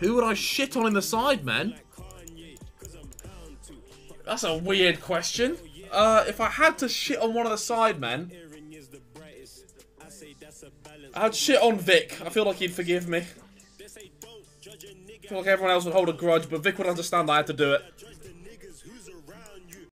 Who would I shit on in the Sidemen? That's a weird question. Uh, if I had to shit on one of the Sidemen, I'd shit on Vikk. I feel like he'd forgive me. I feel like everyone else would hold a grudge, but Vikk would understand I had to do it.